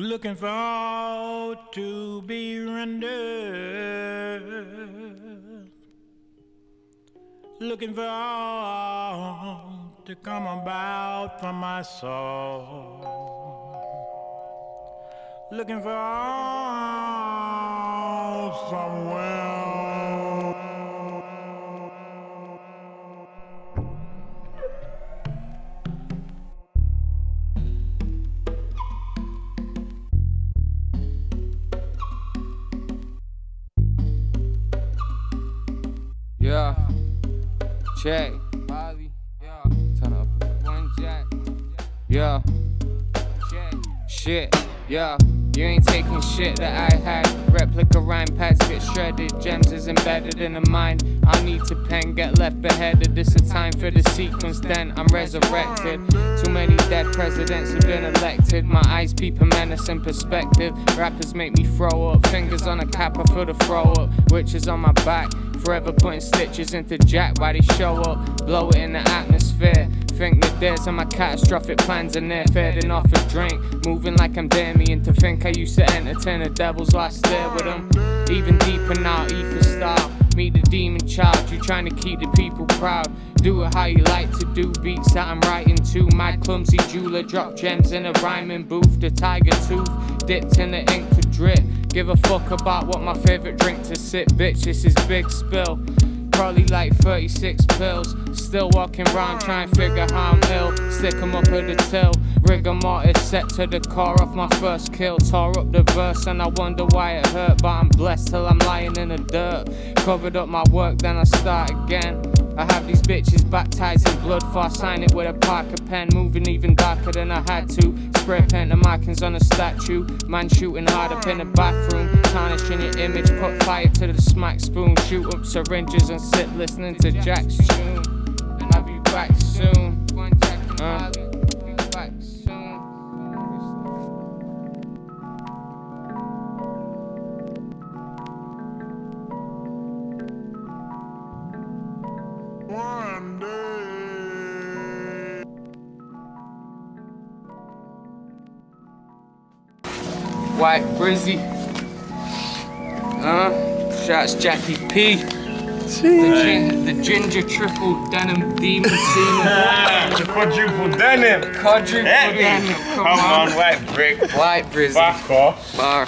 looking for all to be rendered, looking for all to come about from my soul, looking for all somewhere. Yeah. Check. Yeah. Turn up. One jack. Yeah. Check. Shit. Yeah. You ain't taking shit that I had. Replica rhyme pads get shredded. Gems is embedded in the mind. I need to pen, get left beheaded. This a time for the sequence, then I'm resurrected. Too many dead presidents have been elected. My eyes peep a menace in perspective. Rappers make me throw up. Fingers on a capper for the throw up, which is on my back. Forever putting stitches into Jack while they show up, blow it in the atmosphere. Think that there's on my catastrophic plans and they're fading off a drink. Moving like I'm Damien to think I used to entertain the devils I stare with them. Even deeper now, ether style. Meet the demon child, you trying to keep the people proud. Do it how you like to do beats that I'm writing to. My clumsy jeweler drop gems in a rhyming booth. The tiger tooth dipped in the ink to drip. Give a fuck about what my favorite drink to sip, bitch. This is big spill. Probably like 36 pills. Still walking around trying to figure how I'm ill. Stick 'em up at the till. Rigor mortis set to the core off my first kill. Tore up the verse and I wonder why it hurt. But I'm blessed till I'm lying in the dirt. Covered up my work, then I start again. I have these bitches baptized in blood for sign it with a Parker pen, moving even darker than I had to. Spray paint the markings on a statue. Man shooting hard up in the bathroom, tarnishing your image. Put fire to the smack spoon, shoot up syringes and sit listening to Jack's tune. I'll be back soon. Uh. White Brizzy. Uh, shouts Jackie P. The, gin, the ginger triple denim demon semen. the quadruple denim. Quadruple denim. Come on, white brick. White Brizzy. Back off. Bar.